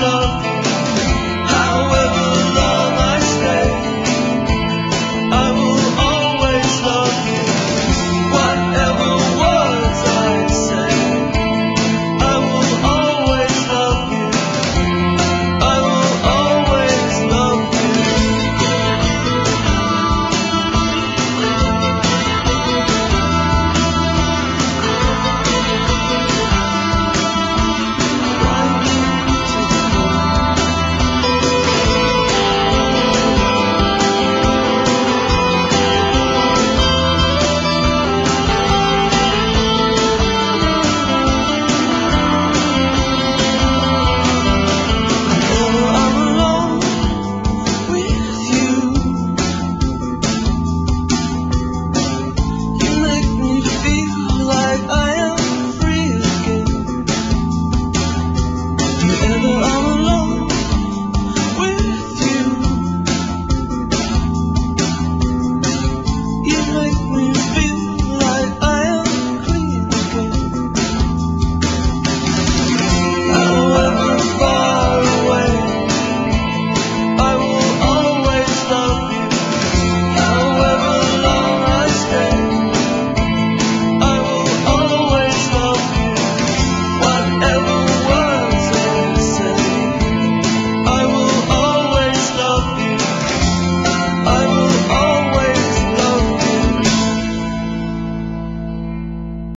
stuff